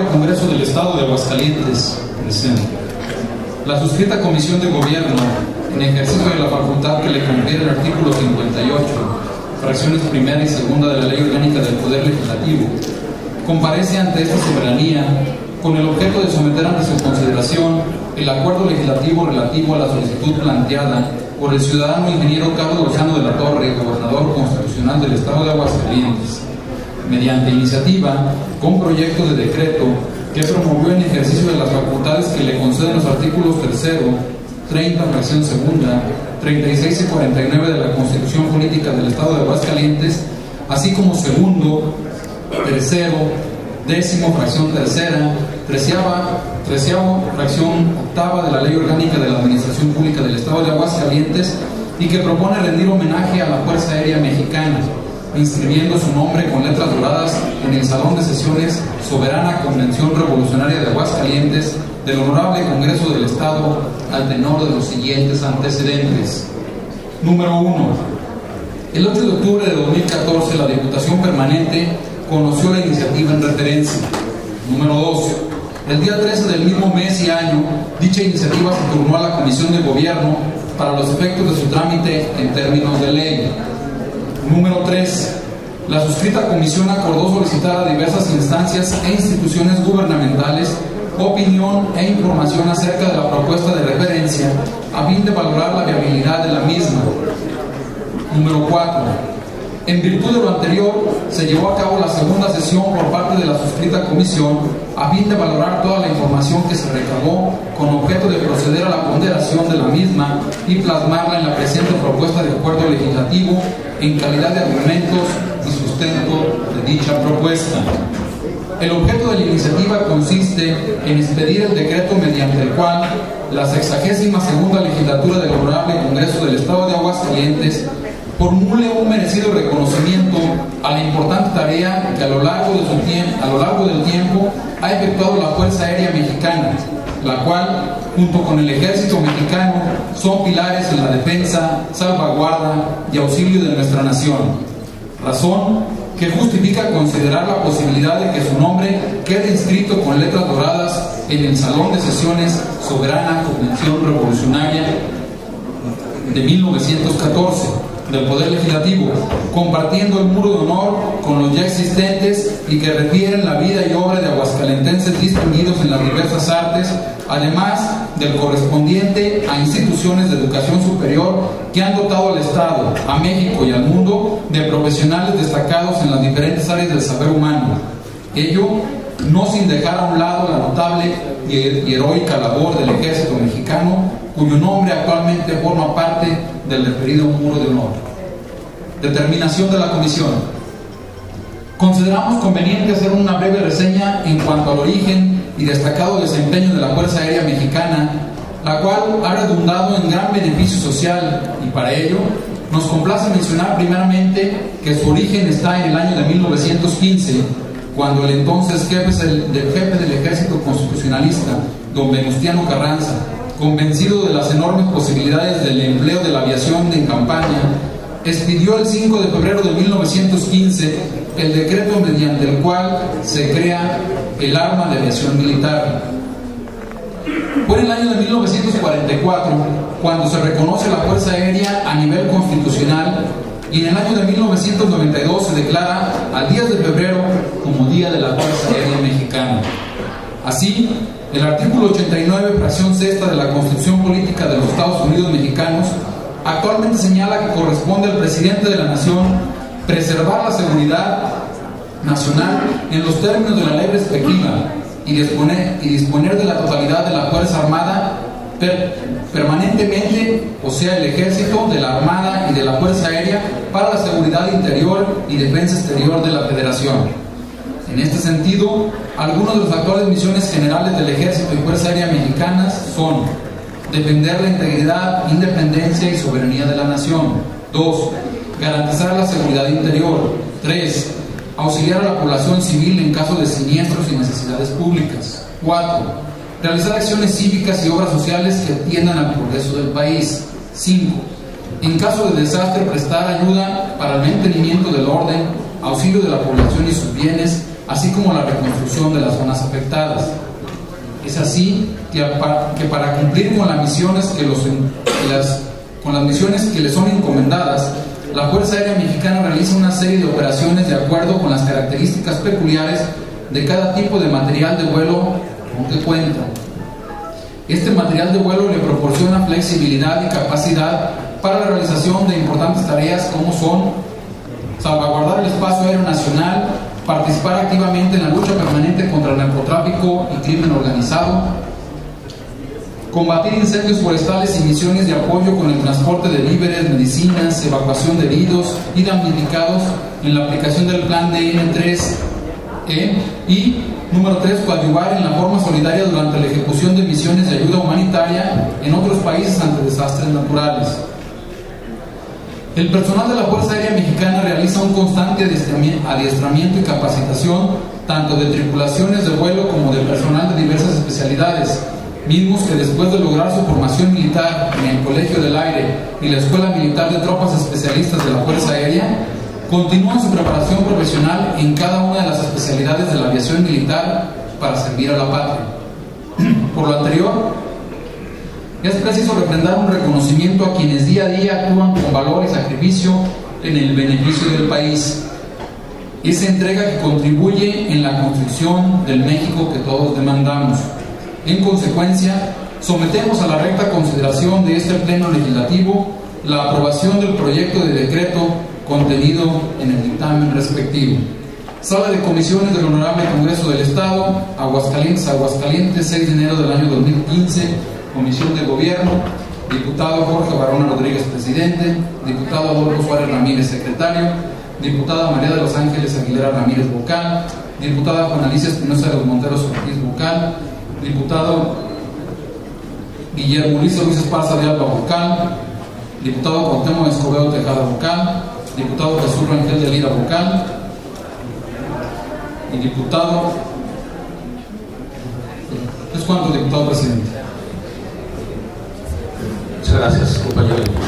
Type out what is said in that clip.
Honorable Congreso del Estado de Aguascalientes, presente. La suscrita Comisión de Gobierno, en ejercicio de la facultad que le confiere el artículo 58, fracciones primera y segunda de la Ley Orgánica del Poder Legislativo, comparece ante esta soberanía con el objeto de someter ante su consideración el acuerdo legislativo relativo a la solicitud planteada por el ciudadano ingeniero Carlos Lozano de la Torre, gobernador constitucional del Estado de Aguascalientes, mediante iniciativa con proyecto de decreto que promovió en ejercicio de las facultades que le conceden los artículos tercero, 30, fracción segunda, 36 y 49 de la Constitución Política del Estado de Aguascalientes, así como segundo, tercero, décimo, fracción tercera, treceava, treceavo, fracción octava de la Ley Orgánica de la Administración Pública del Estado de Aguascalientes y que propone rendir homenaje a la Fuerza Aérea Mexicana, inscribiendo su nombre con letras doradas en el Salón de Sesiones Soberana Convención Revolucionaria de Aguascalientes del Honorable Congreso del Estado al tenor de los siguientes antecedentes. Número 1. El 8 de octubre de 2014 la Diputación Permanente conoció la iniciativa en referencia. Número 2. El día 13 del mismo mes y año, dicha iniciativa se turnó a la Comisión de Gobierno para los efectos de su trámite en términos de ley. Número 3. La suscrita comisión acordó solicitar a diversas instancias e instituciones gubernamentales opinión e información acerca de la propuesta de referencia a fin de valorar la viabilidad de la misma. Número 4. En virtud de lo anterior, se llevó a cabo la segunda sesión por parte de la suscrita comisión a fin de valorar toda la información que se recabó con objeto de proceder a la ponderación de la misma y plasmarla en la presente propuesta de acuerdo legislativo en calidad de argumentos y sustento de dicha propuesta. El objeto de la iniciativa consiste en expedir el decreto mediante el cual la sexagésima segunda legislatura del Honorable Congreso del Estado de Aguascalientes formule un merecido reconocimiento a la importante tarea que a lo largo, de su tiempo, del tiempo ha efectuado la Fuerza Aérea Mexicana, la cual, junto con el Ejército Mexicano, son pilares en la defensa, salvaguarda y auxilio de nuestra nación. Razón que justifica considerar la posibilidad de que su nombre quede inscrito con letras doradas en el Salón de Sesiones Soberana Convención Revolucionaria de 1914 del Poder Legislativo, compartiendo el muro de honor con los ya existentes y que refieren la vida y obra de aguascalentenses distinguidos en las diversas artes, además del correspondiente a instituciones de educación superior que han dotado al Estado, a México y al mundo de profesionales destacados en las diferentes áreas del saber humano. Ello no sin dejar a un lado la notable y heroica labor del ejército mexicano, cuyo nombre actualmente forma parte del referido muro de honor. Determinación de la comisión. Consideramos conveniente hacer una breve reseña en cuanto al origen y destacado desempeño de la Fuerza Aérea Mexicana, la cual ha redundado en gran beneficio social y para ello nos complace mencionar primeramente que su origen está en el año de 1915, cuando el entonces jefe del, ejército constitucionalista, don Venustiano Carranza, convencido de las enormes posibilidades del empleo de la aviación en campaña, expidió el 5 de febrero de 1915 el decreto mediante el cual se crea el arma de aviación militar. Fue en el año de 1944 cuando se reconoce la Fuerza Aérea a nivel constitucional y en el año de 1992 se declara al 10 de febrero como Día de la Fuerza Aérea Mexicana. Así, el artículo 89, fracción sexta de la Constitución Política de los Estados Unidos Mexicanos, actualmente señala que corresponde al presidente de la Nación preservar la seguridad nacional en los términos de la ley respectiva y disponer, y disponer de la totalidad de la Fuerza Armada permanentemente, o sea, el Ejército, de la Armada y de la Fuerza Aérea para la seguridad interior y defensa exterior de la Federación. En este sentido, algunas de las actuales misiones generales del Ejército y Fuerza Aérea Mexicanas son defender la integridad, independencia y soberanía de la nación. 2. Garantizar la seguridad interior. 3. Auxiliar a la población civil en caso de siniestros y necesidades públicas. 4. Realizar acciones cívicas y obras sociales que atiendan al progreso del país. 5. En caso de desastre, prestar ayuda para el mantenimiento del orden, auxilio de la población y sus bienes, así como la reconstrucción de las zonas afectadas. Es así que, para cumplir con las misiones que los, las, con las misiones que le son encomendadas, la Fuerza Aérea Mexicana realiza una serie de operaciones de acuerdo con las características peculiares de cada tipo de material de vuelo con que cuenta. Este material de vuelo le proporciona flexibilidad y capacidad para la realización de importantes tareas como son salvaguardar el espacio aéreo nacional, participar activamente en la lucha permanente contra el narcotráfico y crimen organizado, combatir incendios forestales y misiones de apoyo con el transporte de víveres, medicinas, evacuación de heridos y damnificados en la aplicación del plan DN3E y número 3, coadyuvar en la forma solidaria durante la ejecución de misiones de ayuda humanitaria en otros países ante desastres naturales. El personal de la Fuerza Aérea Mexicana realiza un constante adiestramiento y capacitación tanto de tripulaciones de vuelo como de personal de diversas especialidades, mismos que después de lograr su formación militar en el Colegio del Aire y la Escuela Militar de Tropas Especialistas de la Fuerza Aérea, continúan su preparación profesional en cada una de las especialidades de la aviación militar para servir a la patria. Por lo anterior, es preciso refrendar un reconocimiento a quienes día a día actúan con valor y sacrificio en el beneficio del país. Esa entrega que contribuye en la construcción del México que todos demandamos. En consecuencia, sometemos a la recta consideración de este Pleno Legislativo la aprobación del proyecto de decreto contenido en el dictamen respectivo. Sala de Comisiones del Honorable Congreso del Estado, Aguascalientes, Aguascalientes, 6 de enero del año 2015 Comisión de Gobierno, diputado Jorge Barona Rodríguez, presidente, diputado Adolfo Suárez Ramírez, secretario, diputada María de los Ángeles Aguilera Ramírez, vocal, diputada Juan Alicia Espinosa de los Monteros vocal, diputado Guillermo Luis Luis Esparza de Alba, vocal, diputado Cuauhtémoc Escobedo Tejada, vocal, diputado Jesús Rangel de Lira, vocal, y diputado, ¿es cuánto, diputado presidente? Gracias, compañero.